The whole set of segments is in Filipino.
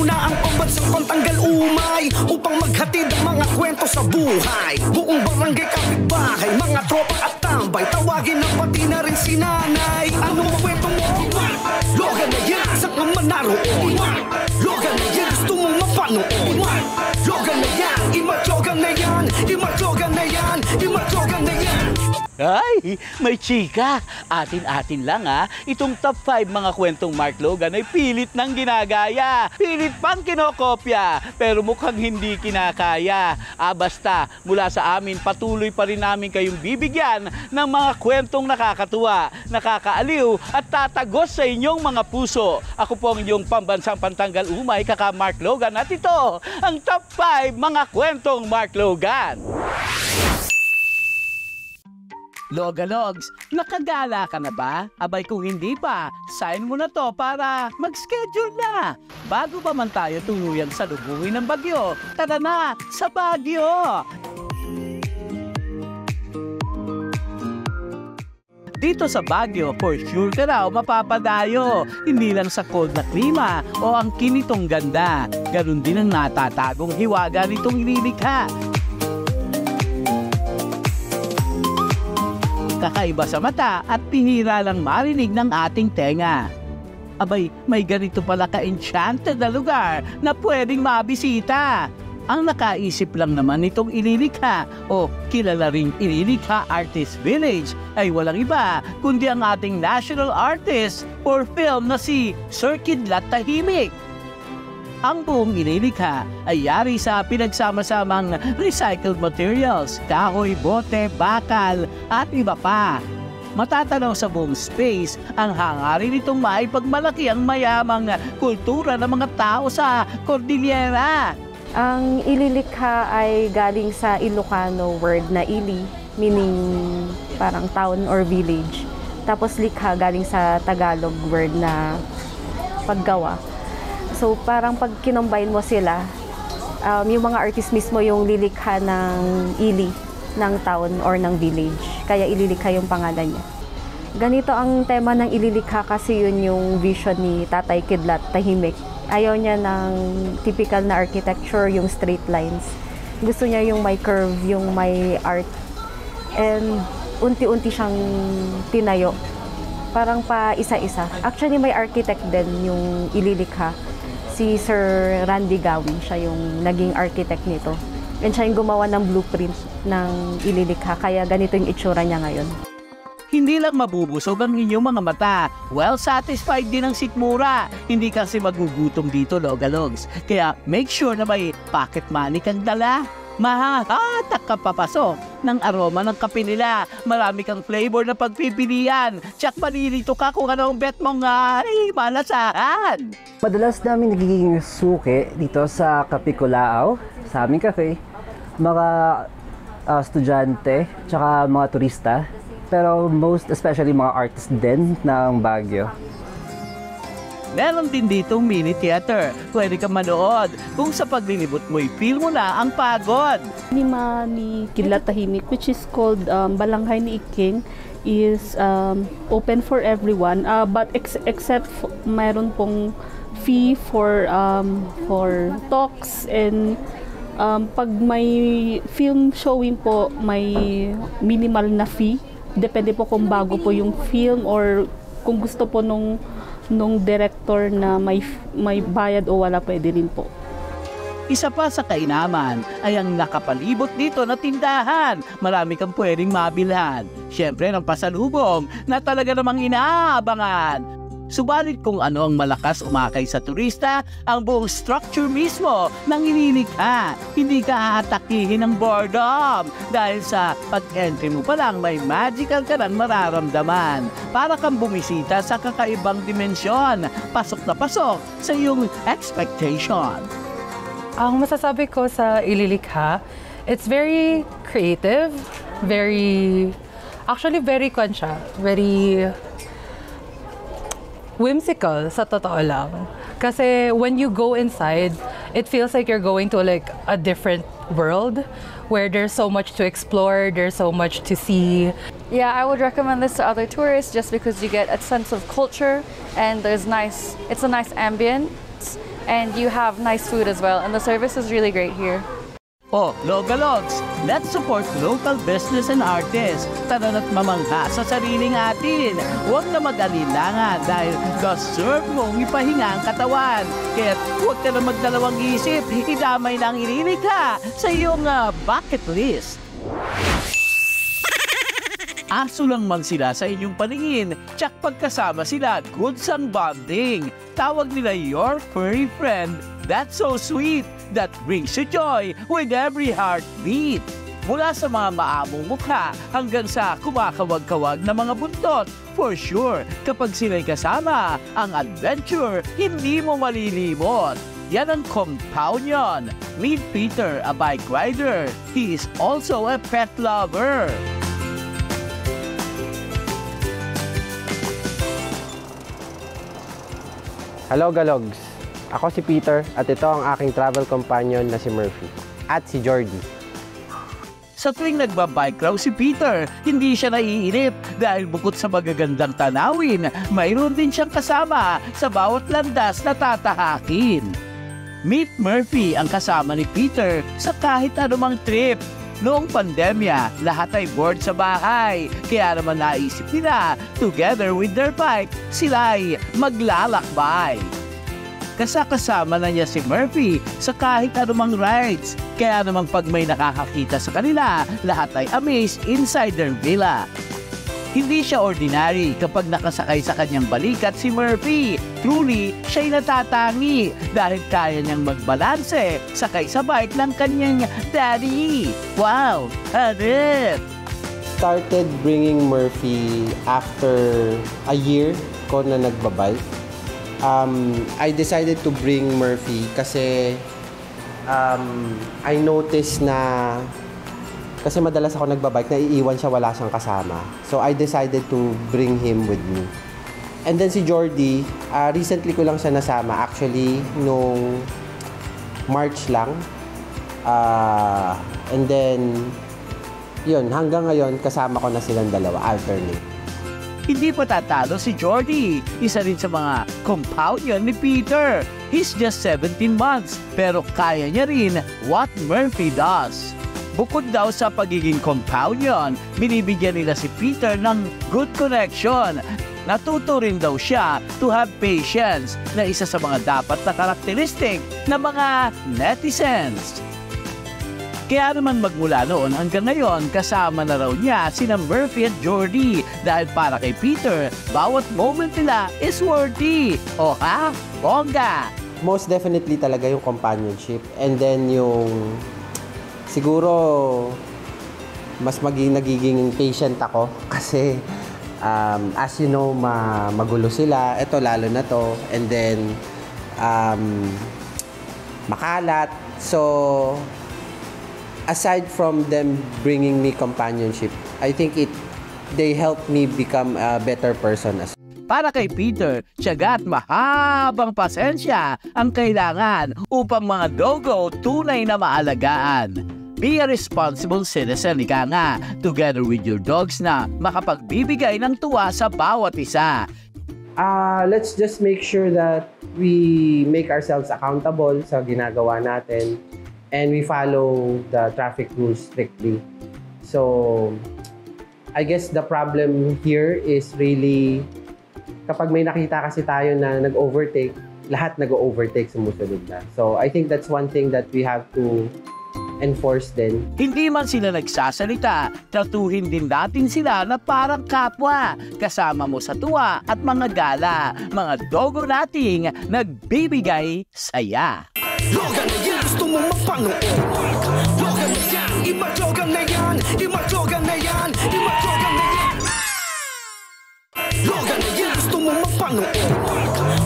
muna ang pambansang pantanggal umay Upang maghatid ang mga kwento sa buhay Buong barangay kapitbahay Mga tropa at tambay Tawagin na pati na rin si nanay Anong kwento mo? Logan na yan, saan ka man naroon? Logan na yan, gusto mong mapanood? Logan na Ay, may chika. Atin-atin lang ha. Itong top 5 mga kwentong Mark Logan ay pilit nang ginagaya. Pilit pang kinokopya. Pero mukhang hindi kinakaya. Ah, basta, mula sa amin, patuloy pa rin namin kayong bibigyan ng mga kwentong nakakatuwa, nakakaaliw at tatagos sa inyong mga puso. Ako po ang inyong pambansang pantanggal umay, kaka Mark Logan. At ito, ang top 5 mga kwentong Mark Logan. Logalogs, nakagala ka na ba? Abay kung hindi pa, sign mo na to para mag-schedule na. Bago pa man tayo tuluyang sa lubungin ng bagyo, tara na sa Bagyo! Dito sa Baguio, for sure ka raw mapapadayo. Hindi lang sa cold na klima o ang kinitong ganda. Ganun din ang natatagong hiwaga nitong inilikha. Kakaiba sa mata at pihira lang marinig ng ating tenga. Abay, may ganito pala ka-enchanted na lugar na pwedeng mabisita. Ang nakaisip lang naman nitong ililikha o kilala ring ililikha Artist Village ay walang iba kundi ang ating national artist for film na si Sir Kidlat Tahimik. Ang buong inilikha ay yari sa pinagsama-samang recycled materials, kahoy, bote, bakal at iba pa. Matatanaw sa buong space ang hangarin nitong maipagmalaki ang mayamang kultura ng mga tao sa Cordillera. Ang ililikha ay galing sa Ilocano word na ili, meaning parang town or village. Tapos likha galing sa Tagalog word na paggawa. So parang pag kinombine mo sila, um, yung mga artist mismo yung lilikha ng ili ng town or ng village. Kaya ililikha yung pangalan niya. Ganito ang tema ng ililikha kasi yun yung vision ni Tatay Kidlat, tahimik. Ayaw niya ng typical na architecture, yung straight lines. Gusto niya yung may curve, yung may art. And unti-unti siyang tinayo. Parang pa isa-isa. Actually, may architect din yung ililikha si Sir Randy Gawin. Siya yung naging architect nito. And siya yung gumawa ng blueprint ng ililikha. Kaya ganito yung itsura niya ngayon. Hindi lang mabubusog ang inyong mga mata. Well satisfied din ang sikmura. Hindi kasi magugutom dito, Logalogs. Kaya make sure na may pocket money kang dala. Mahahatak ka papasok ng aroma ng kape nila. Marami kang flavor na pagpipilian. Tsak malilito ka kung anong bet mong ay malasahan. Madalas namin nagiging suki dito sa Kapikulao, sa aming cafe, mga uh, estudyante, tsaka mga turista. Pero most especially mga artists din ng Baguio. Meron din ditong mini theater. Pwede kang manood kung sa paglilibot mo'y feel mo na ang pagod. Ni Kidlat Tahimik which is called um, Balanghay ni Iking is um, open for everyone uh, but ex- except mayroon pong fee for um, for talks and um, pag may film showing po may minimal na fee depende po kung bago po yung film or kung gusto po nung nung director na may may bayad o wala pwede rin po. Isa pa sa kainaman ay ang nakapalibot dito na tindahan. Marami kang pwedeng mabilhan. Siyempre ng pasalubong na talaga namang inaabangan. Subalit kung ano ang malakas umakay sa turista, ang buong structure mismo ng inilikha. Hindi ka aatakihin ng boredom dahil sa pag-entry mo pa lang may magical ka nang mararamdaman. Para kang bumisita sa kakaibang dimensyon. Pasok na pasok sa iyong expectation. Ang masasabi ko sa ililikha, it's very creative, very, actually very kwan very whimsical sa totoo lang. Kasi when you go inside, it feels like you're going to like a different world where there's so much to explore, there's so much to see. Yeah, I would recommend this to other tourists just because you get a sense of culture and there's nice, it's a nice ambience and you have nice food as well. And the service is really great here. O, Logalogs, let's support local business and artists. Tara na't mamangha sa sariling atin. Huwag na mag-alilangan dahil deserve mong ipahinga ang katawan. Kaya huwag ka na magdalawang isip, idamay na ang ililikha sa iyong ah, bucket list. Aso lang man sila sa inyong paningin, tsak pagkasama sila, goods ang bonding. Tawag nila your furry friend. That's so sweet. That brings you joy with every heartbeat. Mula sa mga maamong mukha hanggang sa kumakawag-kawag na mga buntot. For sure, kapag sila'y kasama, ang adventure hindi mo malilimot. Yan ang compound yon. Meet Peter, a bike rider. He is also a pet lover. Hello Galogs! Ako si Peter at ito ang aking travel companion na si Murphy at si Jordy. Sa tuwing nagbabike raw si Peter, hindi siya naiinip dahil bukod sa magagandang tanawin, mayroon din siyang kasama sa bawat landas na tatahakin. Meet Murphy ang kasama ni Peter sa kahit anumang trip. Noong pandemya, lahat ay bored sa bahay. Kaya naman naisip nila, together with their bike, sila ay maglalakbay. Kasakasama na niya si Murphy sa kahit anumang rides. Kaya naman pag may nakakakita sa kanila, lahat ay amazed inside their villa. Hindi siya ordinary kapag nakasakay sa kanyang balikat si Murphy. Truly, siya'y natatangi dahil kaya niyang magbalanse sakay sa bike ng kanyang daddy. Wow! Hanip! Started bringing Murphy after a year ko na nagbabike. Um, I decided to bring Murphy kasi um, I noticed na kasi madalas ako nagbabike, naiiwan siya, wala siyang kasama. So I decided to bring him with me. And then si Jordy, ah, recently ko lang siya nasama. Actually, nung March lang. Ah, and then, yun, hanggang ngayon, kasama ko na silang dalawa, alternate. Hindi pa tatalo si Jordy. Isa rin sa mga compound yun ni Peter. He's just 17 months pero kaya niya rin what Murphy does. Bukod daw sa pagiging compound yun, binibigyan nila si Peter ng good connection. Natuto rin daw siya to have patience na isa sa mga dapat na karakteristik ng mga netizens. Kaya naman magmula noon hanggang ngayon kasama na raw niya sina Murphy at Jordy dahil para kay Peter, bawat moment nila is worthy. O ha? Bongga! most definitely talaga yung companionship and then yung siguro mas maging nagiging patient ako kasi um, as you know ma magulo sila ito lalo na to and then um, makalat so aside from them bringing me companionship I think it they help me become a better person as Para kay Peter, tiyaga at mahabang pasensya ang kailangan upang mga dogo tunay na maalagaan. Be a responsible citizen, ika nga, together with your dogs na makapagbibigay ng tuwa sa bawat isa. Ah, let's just make sure that we make ourselves accountable sa ginagawa natin and we follow the traffic rules strictly. So, I guess the problem here is really kapag may nakita kasi tayo na nag-overtake, lahat nag-overtake sumusunod na. So, I think that's one thing that we have to enforce din. Hindi man sila nagsasalita, tratuhin din natin sila na parang kapwa. Kasama mo sa tuwa at mga gala, mga dogo nating nagbibigay saya. Logan na yan, gusto mo mapanood Logan na yan, imadyogan na yan Imadyogan na yan, imadyogan na yan Logan na yan, gusto mo mapanood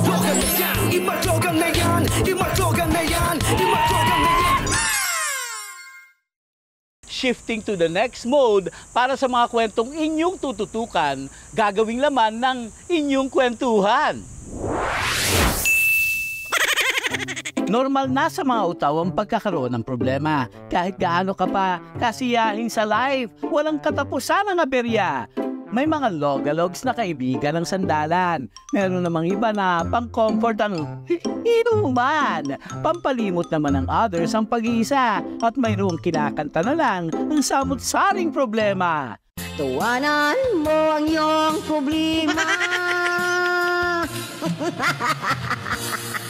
Logan na yan, imadyogan na yan Imadyogan na yan, imadyogan na yan Shifting to the next mode para sa mga kwentong inyong tututukan, gagawing laman ng inyong kwentuhan. Normal na sa mga utaw ang pagkakaroon ng problema. Kahit gaano ka pa kasiyahin sa life, walang katapusan ang aberya. May mga logalogs na kaibigan ng sandalan. Meron namang iba na pang-comfort ang inuman. Pampalimot naman ng others ang pag-iisa at mayroong kinakanta na lang ang samot-saring problema. Tuwanan mo ang iyong problema.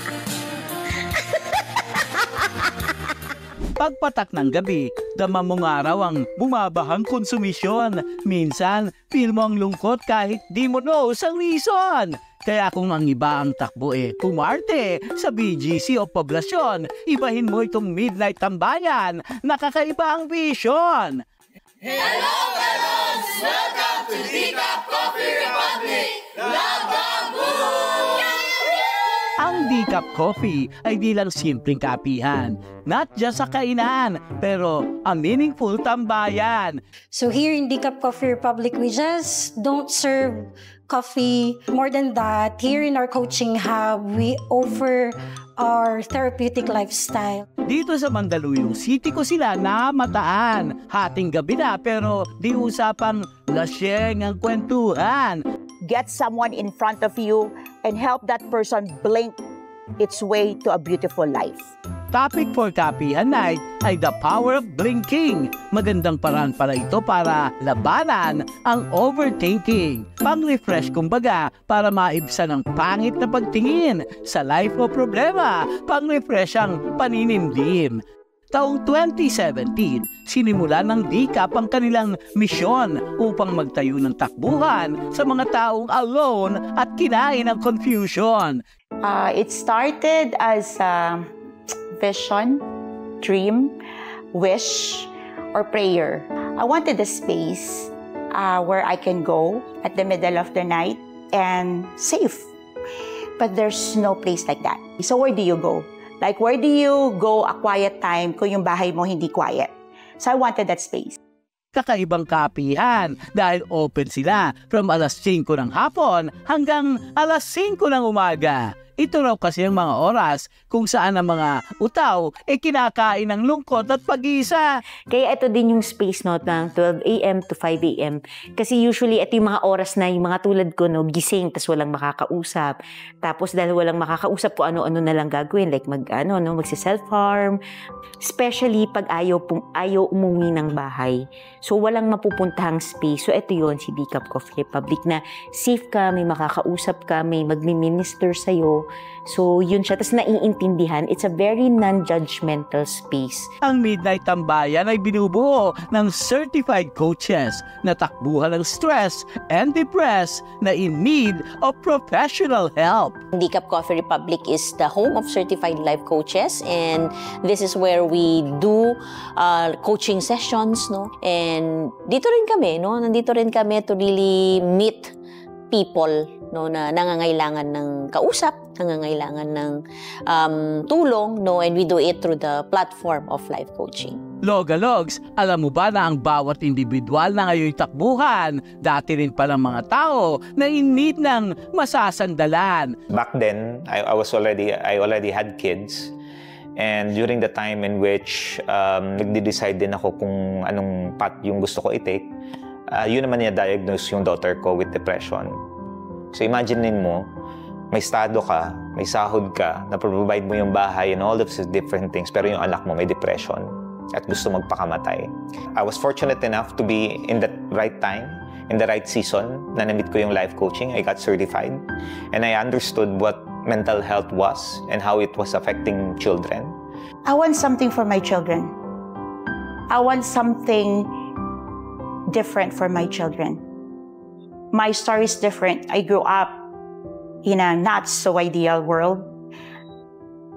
Pagpatak ng gabi, dama mong araw ang bumabahang konsumisyon. Minsan, feel mo ang lungkot kahit di mo knows ang reason. Kaya kung ang iba ang takbo eh, kumarte sa BGC o poblasyon, ibahin mo itong midnight tambayan, nakakaiba ang vision. Ang Decaf Coffee ay di lang simpleng kapihan, not just sa kainan, pero a meaningful tambayan. So here in Decaf Coffee Republic, we just don't serve coffee. More than that, here in our coaching hub, we offer our therapeutic lifestyle. Dito sa Mandaluyong City ko sila namataan. Hating gabi na pero di usapang lasyeng ang kwentuhan. get someone in front of you and help that person blink its way to a beautiful life. Topic for Kapihan Night ay the power of blinking. Magandang paraan para ito para labanan ang overthinking. Pang-refresh kumbaga para maibsan ang pangit na pagtingin sa life o problema. Pang-refresh ang paninimdim. Taong 2017, sinimula ng DICAP ang kanilang misyon upang magtayo ng takbuhan sa mga taong alone at kinain ng confusion. Uh, it started as a vision, dream, wish, or prayer. I wanted a space uh, where I can go at the middle of the night and safe. But there's no place like that. So where do you go? Like, where do you go a quiet time kung yung bahay mo hindi quiet? So I wanted that space. Kakaibang kapihan dahil open sila from alas 5 ng hapon hanggang alas 5 ng umaga. Ito raw kasi ang mga oras kung saan ang mga utaw e kinakain ng lungkot at pag-iisa. Kaya ito din yung space no, ng 12 a.m. to 5 a.m. Kasi usually ito yung mga oras na yung mga tulad ko no, gising tas walang makakausap. Tapos dahil walang makakausap po ano-ano na lang gagawin like mag ano no, magsi-self-harm. Especially pag ayaw, pum- ayaw umuwi ng bahay. So walang mapupuntahang space. So ito yon si Decaf Coffee Republic na safe ka, may makakausap ka, may magmi-minister sa'yo. So yun siya. Tapos naiintindihan, it's a very non-judgmental space. Ang Midnight Tambayan ay binubuo ng certified coaches na takbuhan ng stress and depressed na in need of professional help. Decaf Coffee Republic is the home of certified life coaches and this is where we do uh, coaching sessions no and dito rin kami no nandito rin kami to really meet people no na nangangailangan ng kausap nangangailangan ng um, tulong no and we do it through the platform of life coaching Logalogs, alam mo ba na ang bawat individual na ngayon takbuhan, dati rin palang mga tao na in need ng masasandalan. Back then, I, I was already I already had kids. And during the time in which um, nagde-decide din ako kung anong path yung gusto ko i-take, uh, yun naman niya-diagnose yung daughter ko with depression. So imaginein mo, may estado ka, may sahod ka, na provide mo yung bahay and all of these different things, pero yung anak mo may depression at gusto magpakamatay. I was fortunate enough to be in the right time, in the right season, na namit ko yung life coaching. I got certified. And I understood what mental health was and how it was affecting children. I want something for my children. I want something different for my children. My story is different. I grew up in a not so ideal world.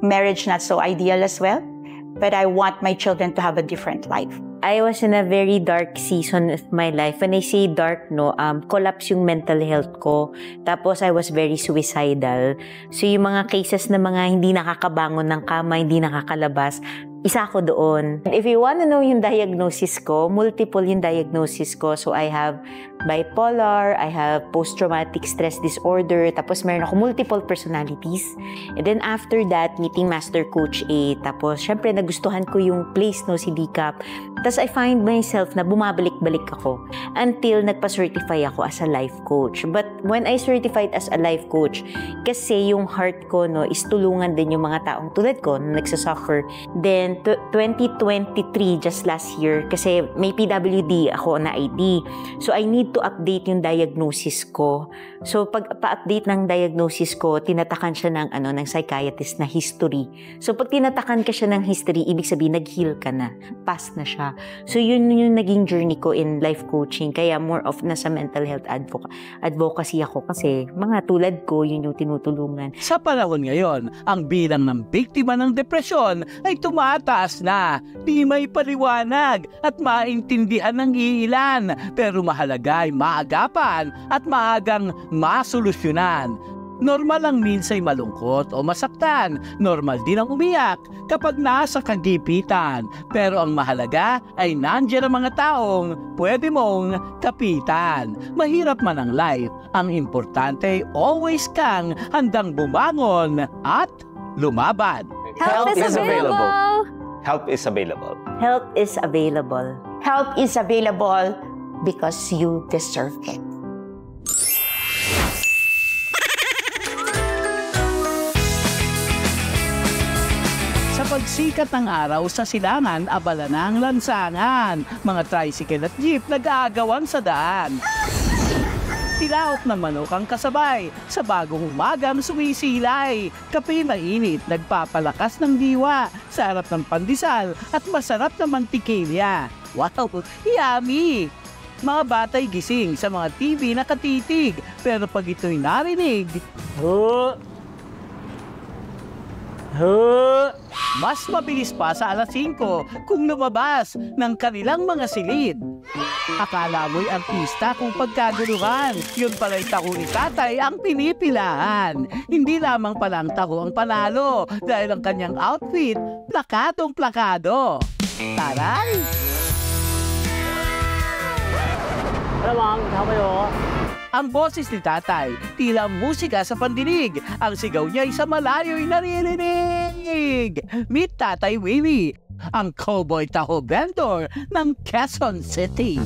Marriage not so ideal as well. But I want my children to have a different life. I was in a very dark season of my life. When I say dark, no, um, collapse yung mental health ko. Tapos I was very suicidal. So yung mga cases na mga hindi nakakabangon ng kama, hindi nakakalabas, isa ako doon. If you want to know yung diagnosis ko, multiple yung diagnosis ko. So I have bipolar, I have post-traumatic stress disorder, tapos meron ako multiple personalities. And then after that, meeting Master Coach A, tapos syempre nagustuhan ko yung place no si Decap. Tapos I find myself na bumabalik-balik ako until nagpa-certify ako as a life coach. But when I certified as a life coach, kasi yung heart ko no is tulungan din yung mga taong tulad ko na nagsasuffer. Then t- 2023 just last year kasi may PWD ako na ID. So I need to update yung diagnosis ko. So pag pa-update ng diagnosis ko, tinatakan siya ng ano ng psychiatrist na history. So pag tinatakan ka siya ng history, ibig sabihin nag-heal ka na. Past na siya. So yun yung naging journey ko in life coaching. Kaya more of nasa mental health advoc- advocacy ako kasi mga tulad ko, yun yung tinutulungan. Sa panahon ngayon, ang bilang ng biktima ng depresyon ay tumataas na. Di may paliwanag at maintindihan ng iilan. Pero mahalaga ay maagapan at maagang masolusyonan. Normal lang minsay malungkot o masaktan. Normal din ang umiyak kapag nasa kagipitan. Pero ang mahalaga ay nandiyan ang mga taong pwede mong kapitan. Mahirap man ang life. Ang importante ay always kang handang bumangon at lumaban. Help is available. Help is available. Help is available. Help is available because you deserve it. Sa pagsikat ng araw sa silangan, abala na ang lansangan. Mga tricycle at jeep nag-aagawan sa daan. Tilaot na manok ang kasabay. Sa bagong umagang sumisilay. Kape mainit, nagpapalakas ng diwa. Sa harap ng pandesal at masarap na mantikilya. Wow, yummy! Mga batay gising sa mga TV nakatitig. Pero pag ito'y narinig, huh? Huh? Mas mabilis pa sa alas 5 kung lumabas ng kanilang mga silid. Akala mo'y artista kung pagkaguluhan. Yun pala'y tako ni tatay ang pinipilahan. Hindi lamang palang tako ang panalo dahil ang kanyang outfit, plakadong plakado. Taray! Alam Ang boses ni tatay, tila musika sa pandinig. Ang sigaw niya ay sa malayo'y naririnig. Meet Tatay Willie, ang cowboy taho vendor ng Quezon City.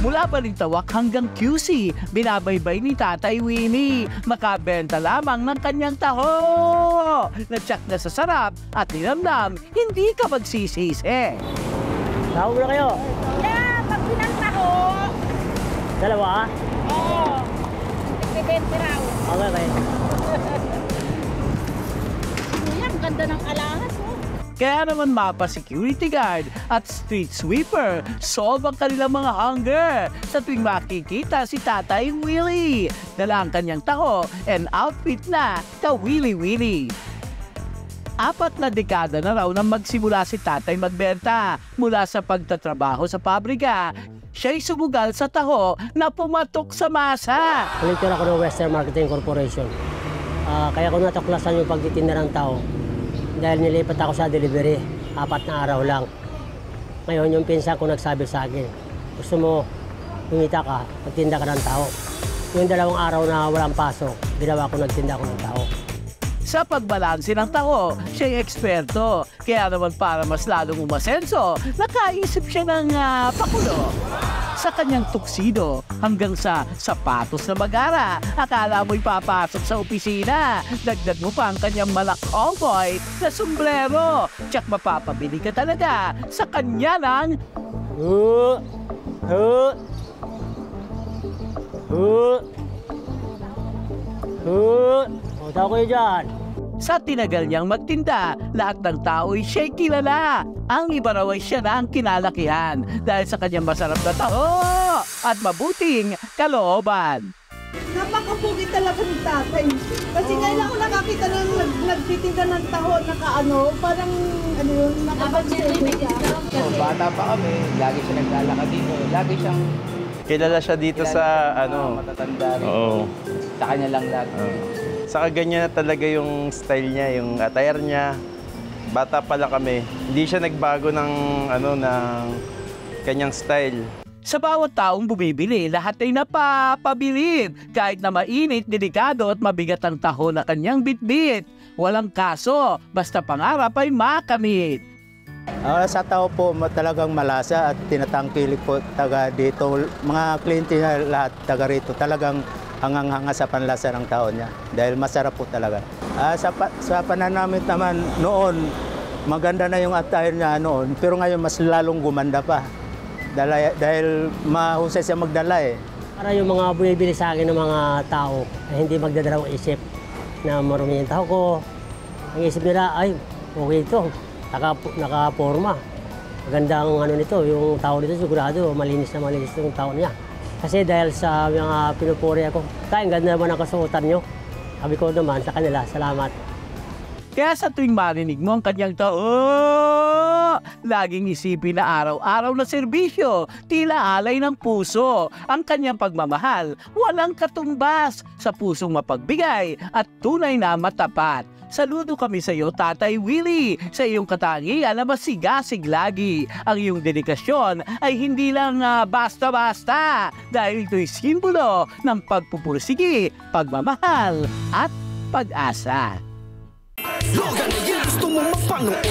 Mula Balintawak hanggang QC, binabaybay ni Tatay Winnie. Makabenta lamang ng kanyang taho. Natsak na sa sarap at nilamdam, hindi ka magsisisi. Taho na kayo. Dalawa? Oo. Nagbibente raw. Okay, okay. Kuya, ang ganda ng alahas oh. Kaya naman mapa security guard at street sweeper, solve ang kanilang mga hunger sa tuwing makikita si Tatay Willie. Dala ang kanyang taho and outfit na ka Willie Willie. Apat na dekada na raw nang magsimula si tatay magbenta mula sa pagtatrabaho sa pabrika. Siya'y sumugal sa taho na pumatok sa masa. Collector ako ng Western Marketing Corporation. Ah, kaya ko natuklasan yung pagtitinda ng tao dahil nilipat ako sa delivery. Apat na araw lang. Ngayon yung pinsan ko nagsabi sa akin, gusto mo humita ka, magtinda ka ng tao. Yung dalawang araw na walang pasok, ginawa ko nagtinda ko ng tao. Sa pagbalanse ng taho, siya'y eksperto. Kaya naman para mas lalong umasenso, nakaisip siya ng ah, pakulo. Sa kanyang tuksido hanggang sa sapatos na magara, akala mo'y papasok sa opisina. Dagdag mo pa ang kanyang malakongkoy na sombrero. Tsak mapapabili ka talaga sa kanya ng... Huh? Huh? Huh? Huh? O, tao kayo dyan. Sa tinagal niyang magtinda, lahat ng tao'y siya'y kilala. Ang iba raw ay siya na ang kinalakihan dahil sa kanyang masarap na taho at mabuting kalooban. Napakapugi talaga ni tatay. Kasi ngayon ako nakakita ng nag, nagtitinda ng taho, nakaano, parang ano yun, nakapagsiya. Oh, bata pa kami, lagi siya naglalakad dito. Lagi siyang Kilala siya dito sa ano, matatanda rin. Oo. Sa kanya lang lagi. Saka ganyan na talaga yung style niya, yung attire niya. Bata pa lang kami. Hindi siya nagbago ng ano ng kanyang style. Sa bawat taong bumibili, lahat ay napapabilib. Kahit na mainit, delikado at mabigat ang taho na kanyang bitbit. Walang kaso, basta pangarap ay makamit. Ah, sa tao po talagang malasa at tinatangkilik po taga dito. Mga kliyente na lahat taga rito talagang hangang-hanga sa panlasa ng tao niya dahil masarap po talaga. Ah, sa, pa- sa pananamit naman noon, maganda na yung attire niya noon pero ngayon mas lalong gumanda pa. Dahil, dahil mahusay siya magdala eh. Para yung mga bumibili sa akin ng mga tao ay hindi magdadalawang isip na marumi yung tao ko. Ang isip nila, ay, okay ito. Naka, nakaporma. Maganda ang ano nito, yung tao nito sigurado, malinis na malinis yung tao niya. Kasi dahil sa mga pinupuri ako, kaya ganda naman ang kasuotan nyo. Sabi ko naman sa kanila, salamat. Kaya sa tuwing marinig mo ang kanyang tao, laging isipin na araw-araw na serbisyo, tila alay ng puso. Ang kanyang pagmamahal, walang katumbas sa pusong mapagbigay at tunay na matapat. Saludo kami sa iyo, Tatay Willie, sa iyong katangian na masigasig lagi. Ang iyong dedikasyon ay hindi lang ah, basta-basta. Dahil ito'y simbolo ng pagpupursigi, pagmamahal at pag-asa. Logan na yan, gusto mo mapanood.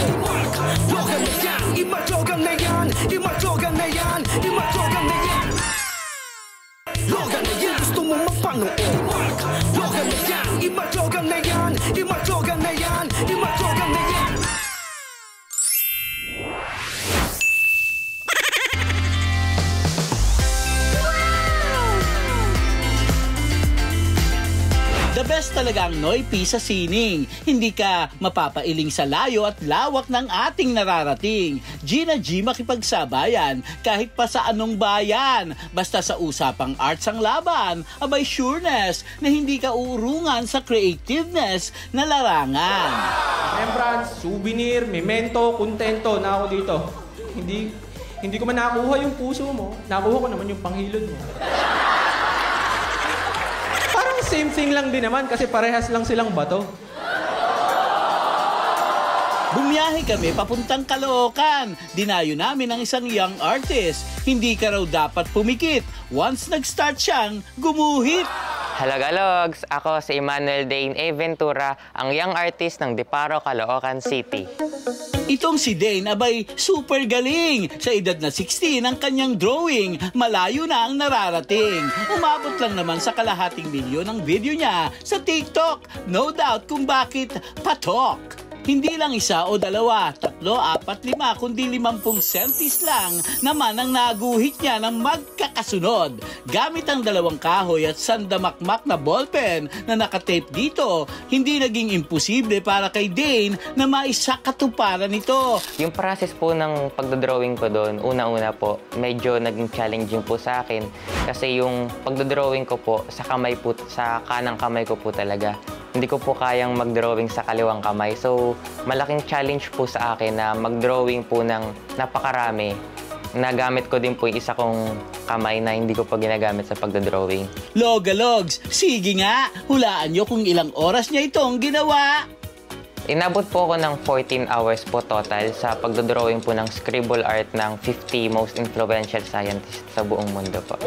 Logan na yan, imatyogan na yan Imatyogan na yan, imatyogan na yan. Logan na yan, gusto mo mapanood. Logan na yan, imatyogan best talaga ang Noy sa sining. Hindi ka mapapailing sa layo at lawak ng ating nararating. Gina G makipagsabayan kahit pa sa anong bayan. Basta sa usapang arts ang laban, abay sureness na hindi ka uurungan sa creativeness na larangan. Rembrandts, souvenir, memento, kontento na ako dito. Hindi hindi ko man nakuha yung puso mo, nakuha ko naman yung panghilod mo. Same thing lang din naman kasi parehas lang silang bato. Bumiyahe kami papuntang Caloocan. Dinayo namin ang isang young artist. Hindi ka raw dapat pumikit. Once nag-start siyang gumuhit. Halagalogs! Ako si Emmanuel Dane A. Ventura, ang young artist ng Deparo, Caloocan City. Itong si Dane abay super galing. Sa edad na 16 ang kanyang drawing, malayo na ang nararating. Umabot lang naman sa kalahating milyon ang video niya sa TikTok. No doubt kung bakit patok. Hindi lang isa o dalawa, tatlo, apat, lima, kundi limampung sentis lang naman ang naguhit niya ng magkakasunod. Gamit ang dalawang kahoy at sandamakmak na ballpen na nakatape dito, hindi naging imposible para kay Dane na maisakatuparan ito. Yung process po ng pagdodrawing ko doon, una-una po, medyo naging challenging po sa akin kasi yung pagdodrawing ko po sa kamay po, sa kanang kamay ko po talaga. Hindi ko po kayang mag-drawing sa kaliwang kamay. So, malaking challenge po sa akin na mag-drawing po ng napakarami. Nagamit ko din po yung isa kong kamay na hindi ko pa ginagamit sa pagdodrawing. Logalogs, sige nga, hulaan nyo kung ilang oras niya itong ginawa. Inabot po ako ng 14 hours po total sa pagdodrawing po ng scribble art ng 50 most influential scientists sa buong mundo po.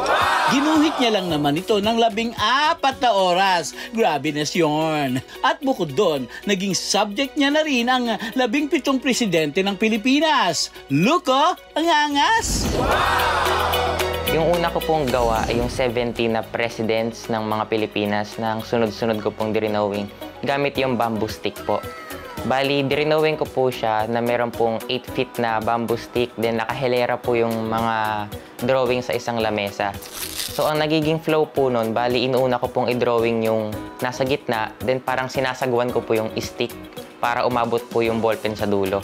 Ginuhit niya lang naman ito ng labing apat na oras. Grabe na yun. At bukod doon, naging subject niya na rin ang labing pitong presidente ng Pilipinas. Look oh, ang angas! Yung una ko pong gawa ay yung 70 na presidents ng mga Pilipinas na ang sunod-sunod ko pong dirinawing gamit yung bamboo stick po. Bali, dirinawing ko po siya na meron pong 8 feet na bamboo stick, then nakahilera po yung mga drawing sa isang lamesa. So, ang nagiging flow po nun, bali, inuuna ko pong i-drawing yung nasa gitna, then parang sinasagwan ko po yung stick para umabot po yung ballpen sa dulo.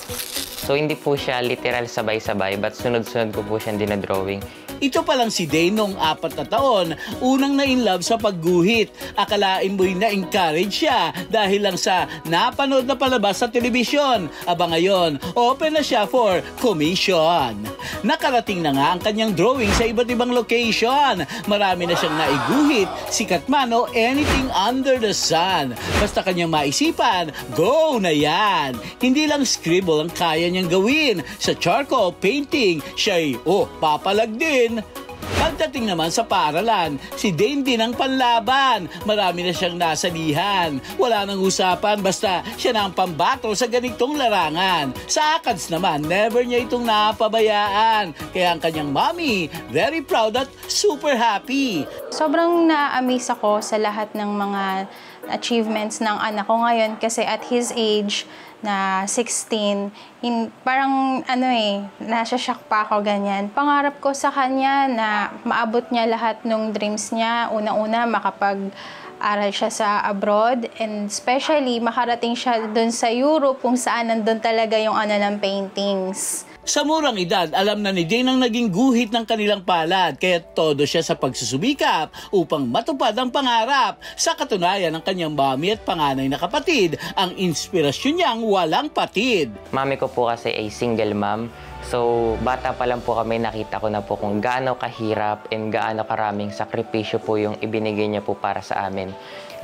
So hindi po siya literal sabay-sabay but sunod-sunod ko po siyang dinadrawing. Ito pa lang si Dane noong apat na taon, unang na in love sa pagguhit. Akalain mo'y na-encourage siya dahil lang sa napanood na palabas sa telebisyon. Aba ngayon, open na siya for commission. Nakarating na nga ang kanyang drawing sa iba't ibang location. Marami na siyang naiguhit, sikat man o anything under the sun. Basta kanyang maisipan, go na yan! Hindi lang scribble ang kaya niyang gawin. Sa charcoal painting, siya'y, oh, papalag din. Pagdating naman sa paaralan, si Dane din ang panlaban. Marami na siyang nasalihan. Wala nang usapan basta siya na ang pambato sa ganitong larangan. Sa ACADS naman, never niya itong napabayaan. Kaya ang kanyang mommy, very proud at super happy. Sobrang na-amaze ako sa lahat ng mga achievements ng anak ko ngayon kasi at his age na 16, in, parang ano eh, nasa shock pa ako ganyan. Pangarap ko sa kanya na maabot niya lahat ng dreams niya. Una-una, makapag aral siya sa abroad and especially makarating siya doon sa Europe kung saan nandun talaga yung ano ng paintings. Sa murang edad, alam na ni Dane ang naging guhit ng kanilang palad kaya todo siya sa pagsusubikap upang matupad ang pangarap. Sa katunayan ng kanyang mami at panganay na kapatid, ang inspirasyon niyang walang patid. Mami ko po kasi ay single mom. So, bata pa lang po kami, nakita ko na po kung gaano kahirap and gaano karaming sakripisyo po yung ibinigay niya po para sa amin.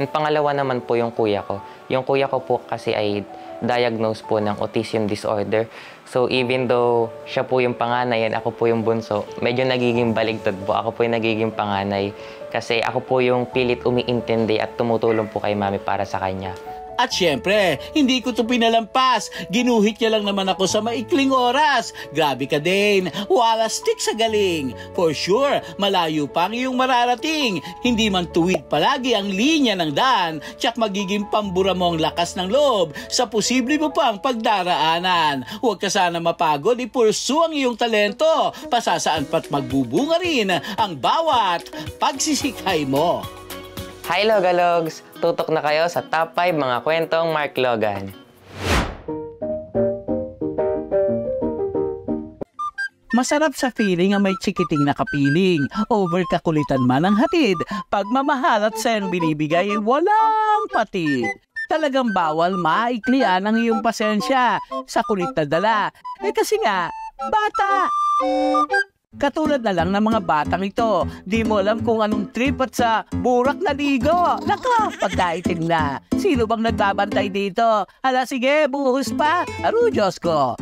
And pangalawa naman po yung kuya ko. Yung kuya ko po kasi ay diagnosed po ng autism disorder. So even though siya po yung panganay and ako po yung bunso, medyo nagiging baligtad po. Ako po yung nagiging panganay kasi ako po yung pilit umiintindi at tumutulong po kay mami para sa kanya. At syempre, hindi ko to pinalampas. Ginuhit niya lang naman ako sa maikling oras. Grabe ka din. Wala stick sa galing. For sure, malayo pa ang iyong mararating. Hindi man tuwid palagi ang linya ng daan, tsak magiging pambura mo ang lakas ng loob sa posible mo pang pagdaraanan. Huwag ka sana mapagod, ipursu ang iyong talento. Pasasaan pat magbubunga rin ang bawat pagsisikhay mo. Hi Logalogs! Tutok na kayo sa top 5 mga kwentong Mark Logan. Masarap sa feeling ang may chikiting na kapiling. Over kakulitan man ang hatid. Pagmamahal at sen binibigay ay walang patid. Talagang bawal maiklian ang iyong pasensya sa kulit na dala. Eh kasi nga, bata! Katulad na lang ng mga batang ito, di mo alam kung anong trip at sa burak na ligo. Naka, pagkaitin na. Sino bang nagbabantay dito? Hala sige, buhos pa. Aro, Diyos ko.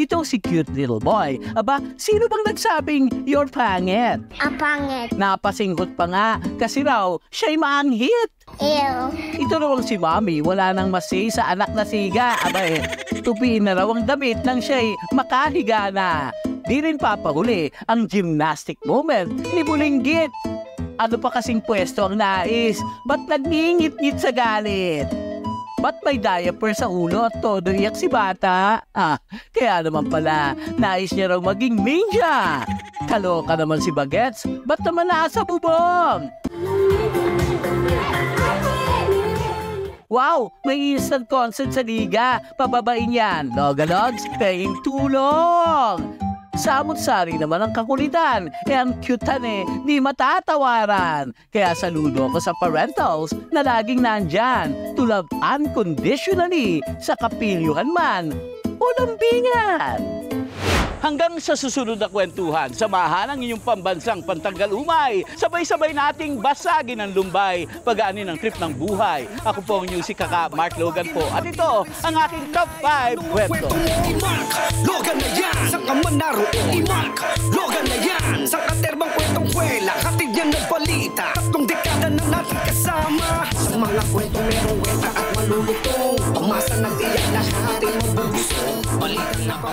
Itong si cute little boy. Aba, sino bang nagsabing you're pangit? Ang pangit. Napasingkot pa nga kasi raw siya'y maanghit. Ew. Ito raw si Mami, wala nang masay sa anak na siga. Aba eh, tupiin na raw ang damit nang siya'y makahiga na. Di rin papahuli ang gymnastic moment ni Bulinggit. Ano pa kasing pwesto ang nais? Ba't nagngingit-ngit sa galit? Ba't may diaper sa ulo at todo iyak si bata? Ah, kaya naman pala, nais niya raw maging ninja. Kaloka naman si Bagets, ba't naman nasa bubong? Wow! May instant concert sa liga. Pababain yan. Logalogs, paying tulong! Samot-sari naman ang kakulitan. Eh ang cutean eh, di matatawaran. Kaya saludo ako sa parentals na laging nandyan to love unconditionally sa kapilyuhan man o lambingan. Hanggang sa susunod na kwentuhan, samahan ang inyong pambansang pantanggal umay. Sabay-sabay nating basagin ang lumbay, pagaanin ang trip ng buhay. Ako po ang inyong si Kaka Mark Logan po. At ito, ang aking top 5 kwento. Logan na yan, sa kaman naroon. Imark, eh, Logan na yan, sa katerbang kwentong kwela. Hatid yan ng balita, tatlong dekada na natin kasama. Sa mga kwento merong weta at malulutong. Pamasa ng iyak lahat ay magugusto. Balita na pa